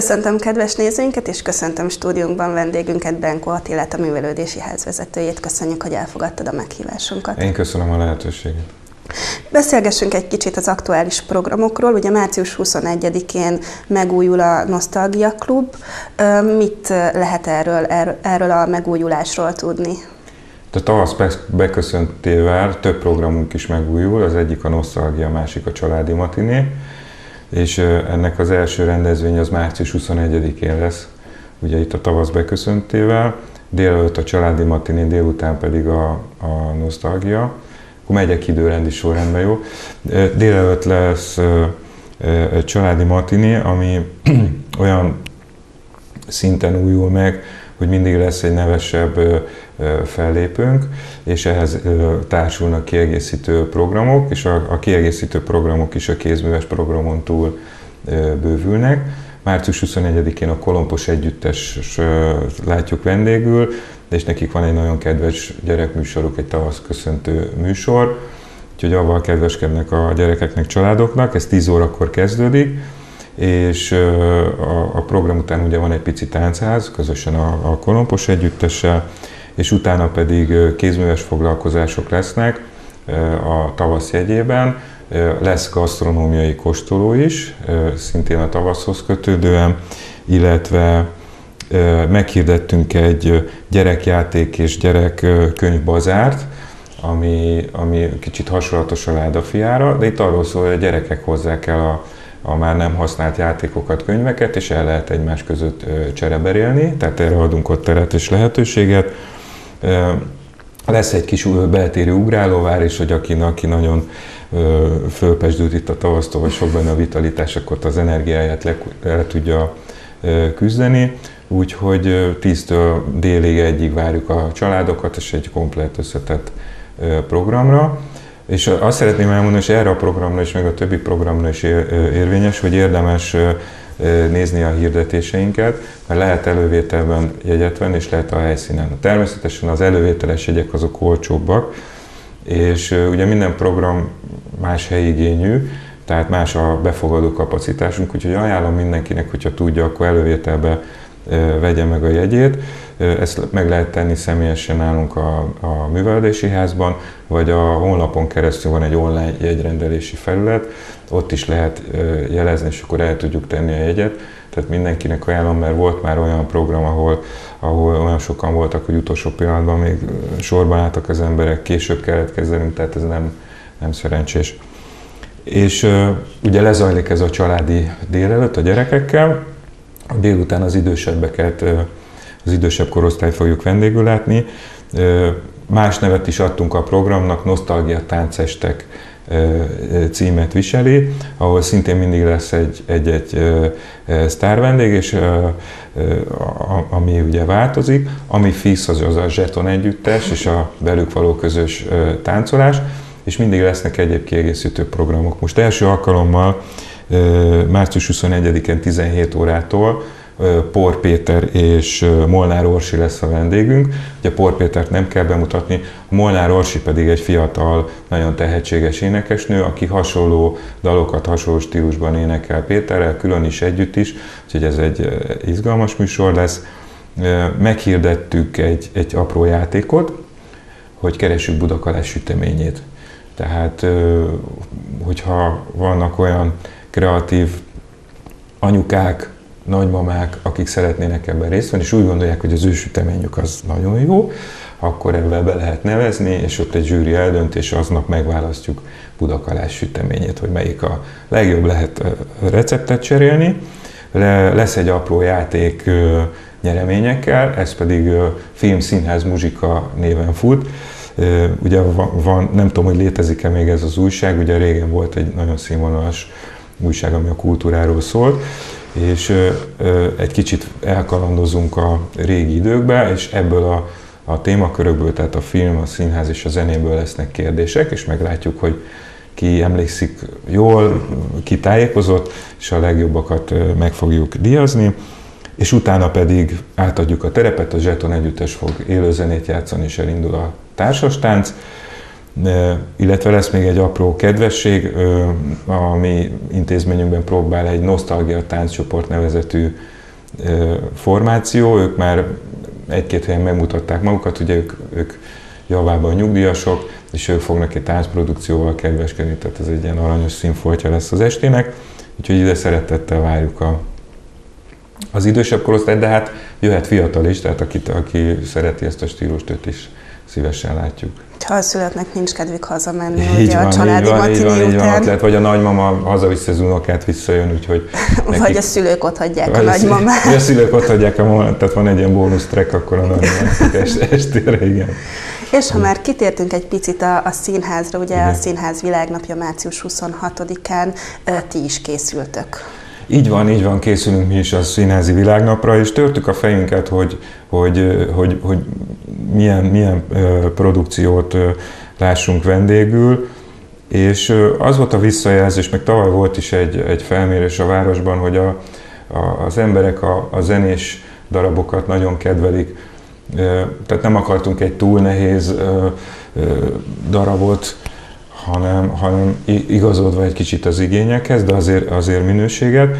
Köszöntöm kedves nézőinket, és köszöntöm stúdiunkban vendégünket, Benko Attilát, a Művelődési Ház vezetőjét. Köszönjük, hogy elfogadtad a meghívásunkat. Én köszönöm a lehetőséget. Beszélgessünk egy kicsit az aktuális programokról. Ugye március 21-én megújul a Nostalgia Klub. Mit lehet erről, erről a megújulásról tudni? A tavasz beköszöntével több programunk is megújul, az egyik a Nostalgia, a másik a Családi Matiné, és ennek az első rendezvény az március 21-én lesz, ugye itt a tavasz beköszöntével, délelőtt a Családi Matiné, délután pedig a, a Nostalgia akkor megyek időrendi sorrendben, jó? Délelőtt lesz családi matiné, ami olyan szinten újul meg, hogy mindig lesz egy nevesebb fellépőnk, és ehhez társulnak kiegészítő programok, és a, a kiegészítő programok is a kézműves programon túl bővülnek. Március 21-én a Kolompos Együttes látjuk vendégül, és nekik van egy nagyon kedves gyerekműsoruk, egy tavasz köszöntő műsor, úgyhogy avval kedveskednek a gyerekeknek, családoknak, ez 10 órakor kezdődik, és a, a program után ugye van egy pici táncház, közösen a, a Kolompos együttessel, és utána pedig kézműves foglalkozások lesznek a tavasz jegyében. Lesz gasztronómiai kóstoló is, szintén a tavaszhoz kötődően, illetve meghirdettünk egy gyerekjáték és gyerekkönyvbazárt, ami, ami kicsit hasonlatos a ládafiára, de itt arról szól, hogy a gyerekek hozzák el a, a már nem használt játékokat, könyveket, és el lehet egymás között csereberélni, tehát erre adunk ott teret és lehetőséget. Lesz egy kis beltéri ugrálóvár is, hogy aki, aki nagyon fölpesdült itt a tavasztól, vagy sok benne a vitalitás, akkor az energiáját le, le tudja küzdeni. Úgyhogy 10-től délig egyig várjuk a családokat, és egy komplet összetett programra. És azt szeretném elmondani, hogy erre a programra és meg a többi programra is érvényes, hogy érdemes nézni a hirdetéseinket, mert lehet elővételben jegyet venni, és lehet a helyszínen. Természetesen az elővételes jegyek azok olcsóbbak, és ugye minden program más helyigényű, tehát más a befogadó kapacitásunk, úgyhogy ajánlom mindenkinek, hogyha tudja, akkor elővételbe vegye meg a jegyét. Ezt meg lehet tenni személyesen nálunk a, a művelődési házban, vagy a honlapon keresztül van egy online jegyrendelési felület, ott is lehet jelezni, és akkor el tudjuk tenni a jegyet. Tehát mindenkinek ajánlom, mert volt már olyan program, ahol, ahol olyan sokan voltak, hogy utolsó pillanatban még sorban álltak az emberek, később kellett kezdenünk, tehát ez nem, nem szerencsés. És uh, ugye lezajlik ez a családi délelőtt a gyerekekkel, Délután az idősebbeket, az idősebb korosztályt fogjuk vendégül látni. Más nevet is adtunk a programnak, Nosztalgia táncestek címet viseli, ahol szintén mindig lesz egy-egy sztár vendég, és ami ugye változik, ami fix az, az a Zseton együttes és a velük való közös táncolás, és mindig lesznek egyéb kiegészítő programok. Most első alkalommal március 21-én 17 órától Por Péter és Molnár Orsi lesz a vendégünk. Ugye Por Pétert nem kell bemutatni, Molnár Orsi pedig egy fiatal, nagyon tehetséges énekesnő, aki hasonló dalokat hasonló stílusban énekel Péterrel, külön is együtt is, úgyhogy ez egy izgalmas műsor lesz. Meghirdettük egy, egy apró játékot, hogy keressük Budakalás süteményét. Tehát, hogyha vannak olyan kreatív anyukák, nagymamák, akik szeretnének ebben részt venni, és úgy gondolják, hogy az ő süteményük az nagyon jó, akkor ebben be lehet nevezni, és ott egy zsűri eldöntés, aznap megválasztjuk Budakalás süteményét, hogy melyik a legjobb lehet receptet cserélni. Lesz egy apró játék nyereményekkel, ez pedig film, színház, muzsika néven fut. Ugye van, van, nem tudom, hogy létezik-e még ez az újság, ugye régen volt egy nagyon színvonalas újság, ami a kultúráról szólt, és egy kicsit elkalandozunk a régi időkbe, és ebből a, a témakörökből, tehát a film, a színház és a zenéből lesznek kérdések, és meglátjuk, hogy ki emlékszik jól, ki tájékozott, és a legjobbakat meg fogjuk díjazni, és utána pedig átadjuk a terepet, a Zseton együttes fog élőzenét játszani, és elindul a társastánc, illetve lesz még egy apró kedvesség, a mi intézményünkben próbál egy nosztalgia tánccsoport nevezetű formáció, ők már egy-két helyen megmutatták magukat, ugye ők, ők javában nyugdíjasok, és ők fognak egy táncprodukcióval kedveskedni, tehát ez egy ilyen aranyos színfoltja lesz az estének, úgyhogy ide szeretettel várjuk a, az idősebb korosztály, de hát jöhet fiatal is, tehát akit, aki szereti ezt a stílust, őt is szívesen látjuk. Ha a szülőknek nincs kedvük hazamenni, így ugye van, a családi így van, így van, így van, lehet, vagy a nagymama hazaviszi az unokát, visszajön, úgyhogy... Nekik, vagy a szülők ott hagyják a nagymamát. Vagy a szülők ott hagyják a mamát, tehát van egy ilyen bónusz track akkor a nagymamát estére, igen. És ha már kitértünk egy picit a, a színházra, ugye igen. a Színház Világnapja március 26-án ti is készültök. Így van, így van, készülünk mi is a színházi világnapra, és törtük a fejünket, hogy, hogy, hogy, hogy milyen, milyen produkciót lássunk vendégül, és az volt a visszajelzés, meg tavaly volt is egy, egy felmérés a városban, hogy a, a, az emberek a, a zenés darabokat nagyon kedvelik, tehát nem akartunk egy túl nehéz darabot, hanem, hanem igazodva egy kicsit az igényekhez, de azért, azért minőséget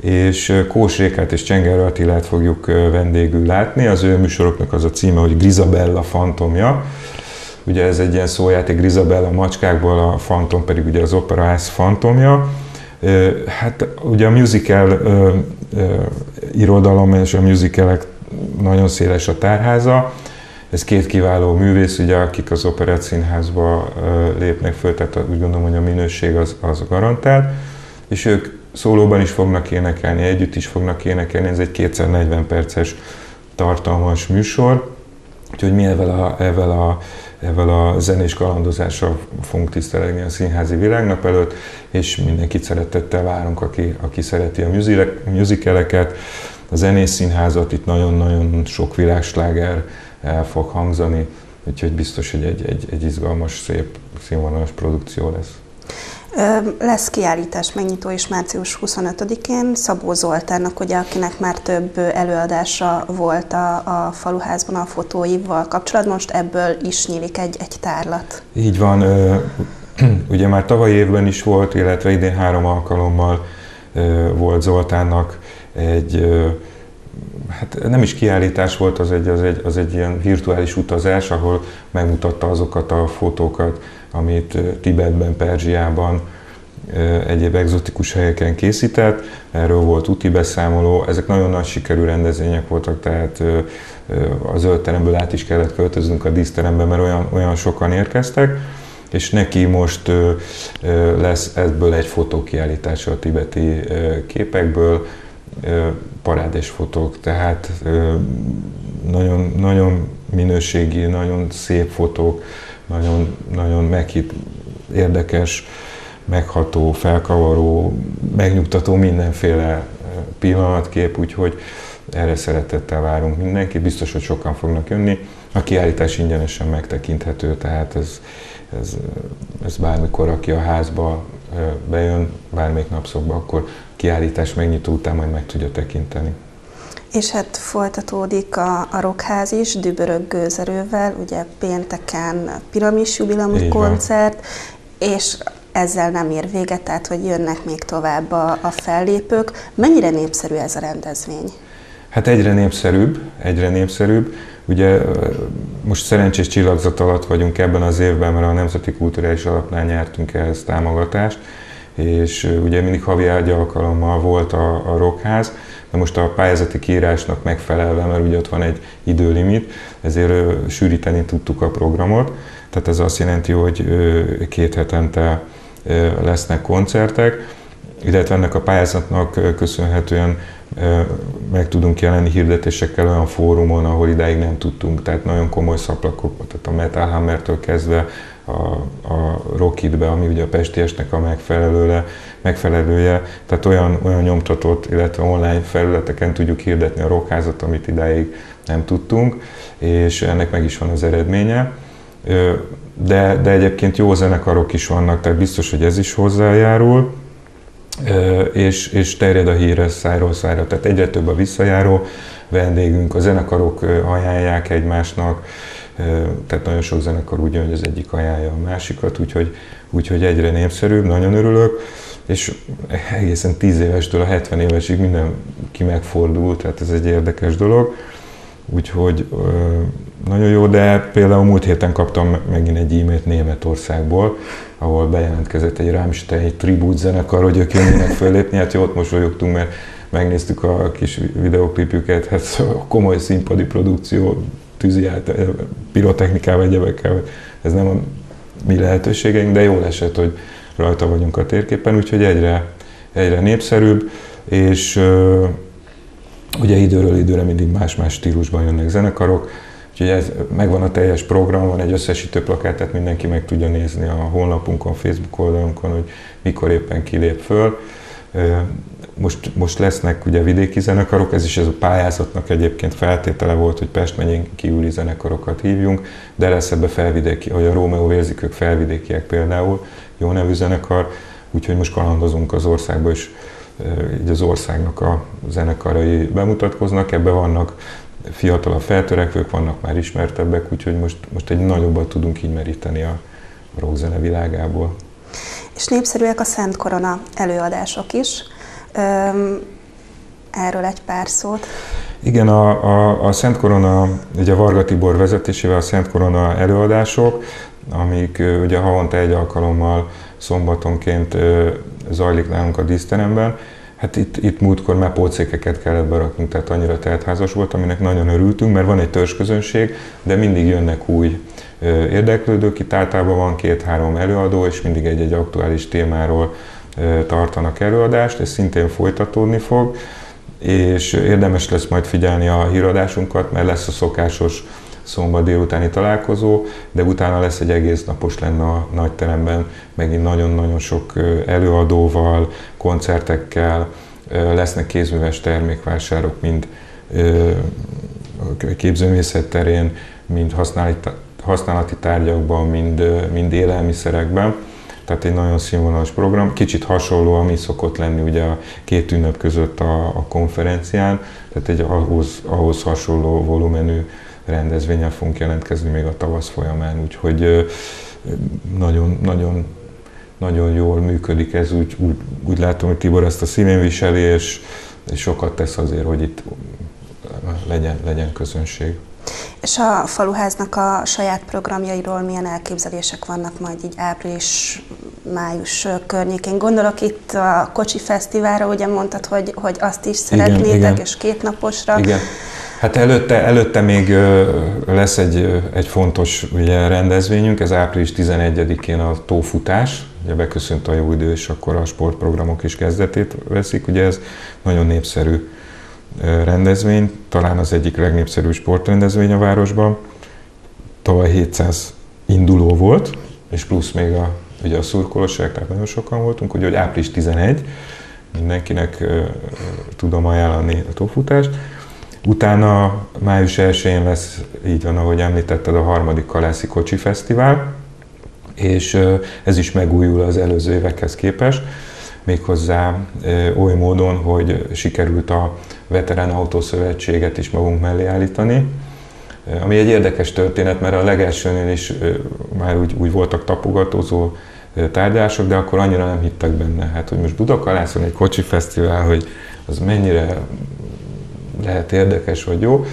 és Kós Rékát és Csenger Attilát fogjuk vendégül látni. Az ő műsoroknak az a címe, hogy Grizabella fantomja. Ugye ez egy ilyen szójáték, Grizabella macskákból, a fantom pedig ugye az operaház fantomja. Hát ugye a musical irodalom és a musicalek nagyon széles a tárháza. Ez két kiváló művész, ugye, akik az Operett Színházba lépnek föl, tehát úgy gondolom, hogy a minőség az, az garantált. És ők szólóban is fognak énekelni, együtt is fognak énekelni, ez egy 240 perces tartalmas műsor, úgyhogy mi ezzel a, ezzel a, ezzel a zenés kalandozással fogunk tisztelegni a színházi világnap előtt, és mindenkit szeretettel várunk, aki, aki szereti a musicaleket, a zenés színházat, itt nagyon-nagyon sok világsláger el fog hangzani, úgyhogy biztos, hogy egy, egy, egy izgalmas, szép, színvonalas produkció lesz. Lesz kiállítás megnyitó is március 25-én Szabó Zoltánnak, ugye, akinek már több előadása volt a, a faluházban a fotóival kapcsolatban, most ebből is nyílik egy, egy tárlat. Így van, ugye már tavaly évben is volt, illetve idén három alkalommal volt Zoltánnak egy hát nem is kiállítás volt, az egy, az, egy, az egy ilyen virtuális utazás, ahol megmutatta azokat a fotókat, amit Tibetben, Perzsiában, egyéb egzotikus helyeken készített, erről volt úti beszámoló, ezek nagyon nagy sikerű rendezvények voltak, tehát a zöld teremből át is kellett költöznünk a díszterembe, mert olyan, olyan sokan érkeztek, és neki most lesz ebből egy fotókiállítása a tibeti képekből, parádés fotók, tehát nagyon, nagyon minőségi, nagyon szép fotók, nagyon, nagyon meghit, érdekes, megható, felkavaró, megnyugtató mindenféle pillanatkép, úgyhogy erre szeretettel várunk mindenkit, biztos, hogy sokan fognak jönni. A kiállítás ingyenesen megtekinthető, tehát ez, ez, ez bármikor, aki a házba bejön, bármelyik napszokba, akkor kiállítás megnyitó után majd meg tudja tekinteni. És hát folytatódik a, a rockház is, dübörög gőzerővel, ugye pénteken piramis jubileumi koncert, és ezzel nem ér véget, tehát hogy jönnek még tovább a, a fellépők. Mennyire népszerű ez a rendezvény? Hát egyre népszerűbb, egyre népszerűbb. Ugye most szerencsés csillagzat alatt vagyunk ebben az évben, mert a Nemzeti Kulturális Alapnál nyertünk ehhez támogatást, és ugye mindig havi egy alkalommal volt a, a rockház, de most a pályázati kiírásnak megfelelve, mert ugye ott van egy időlimit, ezért sűríteni tudtuk a programot. Tehát ez azt jelenti, hogy két hetente lesznek koncertek, illetve ennek a pályázatnak köszönhetően meg tudunk jelenni hirdetésekkel olyan fórumon, ahol idáig nem tudtunk, tehát nagyon komoly szaplakok, tehát a Metal Hammer-től kezdve a, a Rockitbe, ami ugye a Pestiesnek a megfelelője, megfelelője, tehát olyan, olyan nyomtatott, illetve online felületeken tudjuk hirdetni a rockházat, amit idáig nem tudtunk, és ennek meg is van az eredménye. De, de egyébként jó zenekarok is vannak, tehát biztos, hogy ez is hozzájárul, és, és terjed a híre szájról szájra, tehát egyre több a visszajáró vendégünk, a zenekarok ajánlják egymásnak, tehát nagyon sok zenekar úgy jön, hogy az egyik ajánlja a másikat, úgyhogy, úgyhogy egyre népszerűbb, nagyon örülök, és egészen 10 évestől a 70 évesig mindenki megfordult, tehát ez egy érdekes dolog. Úgyhogy nagyon jó, de például múlt héten kaptam megint egy e-mailt Németországból, ahol bejelentkezett egy Rammstein tribút zenekar, hogy ők jönnének fölépni, hát jót mosolyogtunk, mert megnéztük a kis videoklipjüket, hát a komoly színpadi produkció, tűzi át, pirotechnikával, egyebekkel, ez nem a mi lehetőségeink, de jól esett, hogy rajta vagyunk a térképen, úgyhogy egyre, egyre népszerűbb, és Ugye időről időre mindig más-más stílusban jönnek zenekarok, úgyhogy ez, megvan a teljes program, van egy összesítő plakát, tehát mindenki meg tudja nézni a honlapunkon, Facebook oldalunkon, hogy mikor éppen kilép föl. Most, most lesznek ugye vidéki zenekarok, ez is ez a pályázatnak egyébként feltétele volt, hogy Pest megyén kívüli zenekarokat hívjunk, de lesz ebbe felvidéki, hogy a Rómeó ők felvidékiek például, jó nevű zenekar, úgyhogy most kalandozunk az országba, és így az országnak a zenekarai bemutatkoznak, ebbe vannak fiatalabb feltörekvők, vannak már ismertebbek, úgyhogy most, most egy nagyobbat tudunk így meríteni a rockzene világából. És népszerűek a Szent Korona előadások is. Erről egy pár szót. Igen, a, a, a Szent Korona, ugye a Varga Tibor vezetésével a Szent Korona előadások, amik ugye havonta egy alkalommal szombatonként zajlik nálunk a díszteremben. Hát itt, itt múltkor már pócékeket kellett beraknunk, tehát annyira teltházas volt, aminek nagyon örültünk, mert van egy törzsközönség, de mindig jönnek új érdeklődők, itt általában van két-három előadó, és mindig egy-egy aktuális témáról tartanak előadást, ez szintén folytatódni fog, és érdemes lesz majd figyelni a híradásunkat, mert lesz a szokásos szombat délutáni találkozó, de utána lesz egy egész napos lenne a nagy teremben, megint nagyon-nagyon sok előadóval, koncertekkel, lesznek kézműves termékvásárok, mind képzőmészet terén, mind használati tárgyakban, mind, mind élelmiszerekben. Tehát egy nagyon színvonalas program, kicsit hasonló, ami szokott lenni ugye a két ünnep között a, a konferencián, tehát egy ahhoz, ahhoz hasonló volumenű rendezvényen fogunk jelentkezni még a tavasz folyamán, úgyhogy nagyon, nagyon, nagyon jól működik ez, úgy, úgy, úgy látom, hogy Tibor ezt a szívén viseli, és, és sokat tesz azért, hogy itt legyen, legyen közönség. És a faluháznak a saját programjairól milyen elképzelések vannak majd így április-május környékén? Gondolok itt a Kocsi Fesztiválra, ugye mondtad, hogy, hogy azt is szeretnétek, igen, igen. és két naposra. Igen. Hát előtte, előtte még lesz egy, egy fontos ugye, rendezvényünk, ez április 11-én a tófutás, ugye beköszönt a jó idő, és akkor a sportprogramok is kezdetét veszik. Ugye ez nagyon népszerű rendezvény, talán az egyik legnépszerűbb sportrendezvény a városban. Tavaly 700 induló volt, és plusz még a, ugye a szurkolóság, tehát nagyon sokan voltunk, úgyhogy április 11, mindenkinek tudom ajánlani a tófutást. Utána május 1-én lesz, így van, ahogy említetted, a harmadik Kalászi Kocsi Fesztivál, és ez is megújul az előző évekhez képest, méghozzá oly módon, hogy sikerült a Veterán Autószövetséget is magunk mellé állítani, ami egy érdekes történet, mert a legelsőnél is már úgy, úgy voltak tapogatózó tárgyások, de akkor annyira nem hittek benne. Hát, hogy most Budakalászon egy kocsi fesztivál, hogy az mennyire lehet érdekes vagy jó,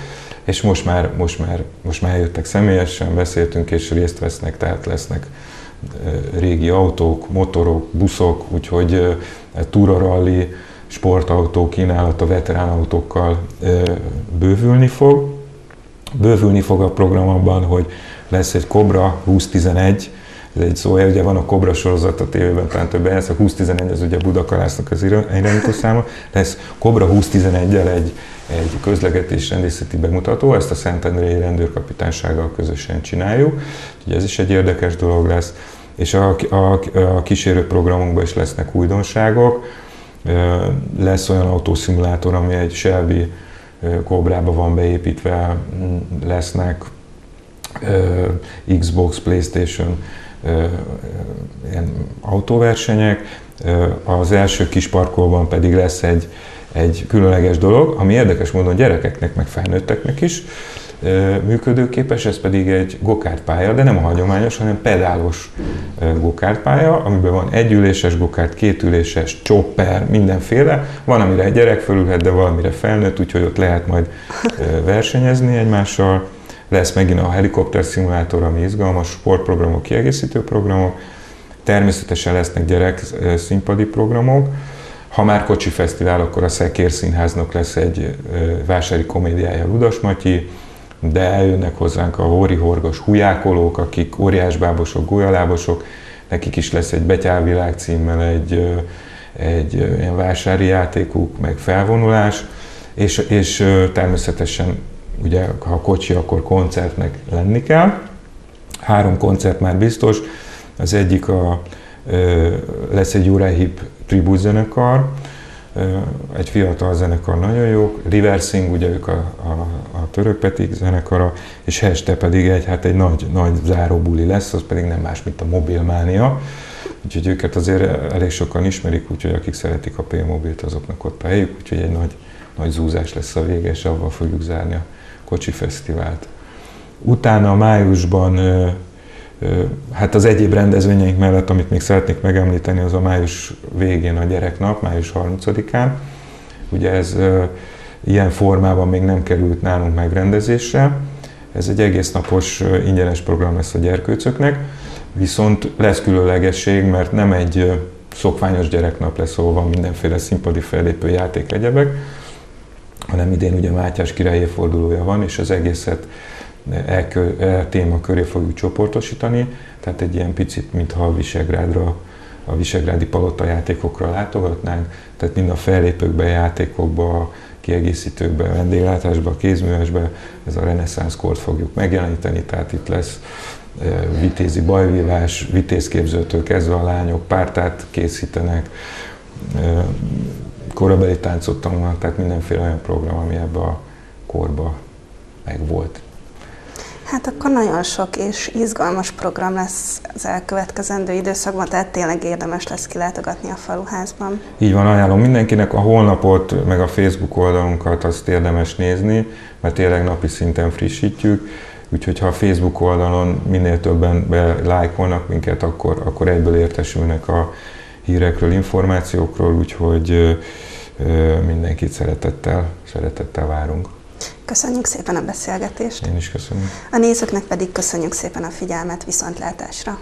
és most már, most már, most már jöttek személyesen, beszéltünk és részt vesznek, tehát lesznek régi autók, motorok, buszok, úgyhogy túraralli, sportautó kínálat a veterán autókkal bővülni fog. Bővülni fog a program abban, hogy lesz egy Cobra 2011, ez egy szó, ugye van a Cobra sorozat a tévében, talán többen ez a 2011 az ugye Budakalásznak az irányító száma, lesz Cobra 2011-el egy, egy közlekedés rendészeti bemutató, ezt a Szentendrei rendőrkapitánysággal közösen csináljuk, ugye ez is egy érdekes dolog lesz, és a, a, a kísérő programunkban is lesznek újdonságok, lesz olyan autószimulátor, ami egy Shelby Cobrába van beépítve, lesznek Xbox, Playstation ilyen autóversenyek, az első kis parkolban pedig lesz egy, egy különleges dolog, ami érdekes módon gyerekeknek, meg felnőtteknek is, működőképes, ez pedig egy gokártpálya, de nem a hagyományos, hanem pedálos gokártpálya, amiben van együléses gokárt, kétüléses, chopper, mindenféle. Van, amire egy gyerek fölülhet, de valamire felnőtt, úgyhogy ott lehet majd versenyezni egymással. Lesz megint a helikopter szimulátor, ami izgalmas, sportprogramok, kiegészítő programok. Természetesen lesznek gyerek színpadi programok. Ha már kocsi fesztivál, akkor a Szekér Színháznak lesz egy vásári komédiája Ludas Matyi, de eljönnek hozzánk a hóri horgos hujákolók, akik óriásbábosok, golyalábosok, nekik is lesz egy Betyárvilág címmel egy, egy ilyen vásári játékuk, meg felvonulás, és, és természetesen ugye ha kocsi, akkor koncertnek lenni kell. Három koncert már biztos, az egyik a, lesz egy Uriah Hip tribut zenekar, egy fiatal zenekar nagyon jó, Riversing, ugye ők a, a, a török Petik zenekara, és Heste pedig egy, hát egy nagy, nagy záróbuli lesz, az pedig nem más, mint a Mobilmánia. Úgyhogy őket azért elég sokan ismerik, úgyhogy akik szeretik a P-mobilt, azoknak ott helyük, úgyhogy egy nagy, nagy zúzás lesz a vége, és avval fogjuk zárni a Kocsi Fesztivált. Utána májusban Hát az egyéb rendezvényeink mellett, amit még szeretnék megemlíteni, az a május végén a gyereknap, május 30-án. Ugye ez ilyen formában még nem került nálunk megrendezésre. Ez egy egész napos ingyenes program lesz a gyerkőcöknek, viszont lesz különlegesség, mert nem egy szokványos gyereknap lesz, ahol van mindenféle színpadi fellépő játék, egyebek, hanem idén ugye Mátyás király évfordulója van, és az egészet e, e téma köré fogjuk csoportosítani, tehát egy ilyen picit, mintha a Visegrádra, a Visegrádi palota játékokra látogatnánk, tehát mind a fellépőkbe, játékokba, kiegészítőkbe, vendéglátásba, kézművesbe, ez a reneszánsz kort fogjuk megjeleníteni, tehát itt lesz e, vitézi bajvívás, vitézképzőtől kezdve a lányok pártát készítenek, e, korabeli táncot tanulnak, tehát mindenféle olyan program, ami ebbe a korba meg volt. Hát akkor nagyon sok és izgalmas program lesz az elkövetkezendő időszakban, tehát tényleg érdemes lesz kilátogatni a faluházban. Így van, ajánlom mindenkinek a honlapot, meg a Facebook oldalunkat azt érdemes nézni, mert tényleg napi szinten frissítjük, úgyhogy ha a Facebook oldalon minél többen lájkolnak minket, akkor, akkor egyből értesülnek a hírekről, információkról, úgyhogy mindenkit szeretettel, szeretettel várunk. Köszönjük szépen a beszélgetést. Én is köszönöm. A nézőknek pedig köszönjük szépen a figyelmet, viszontlátásra.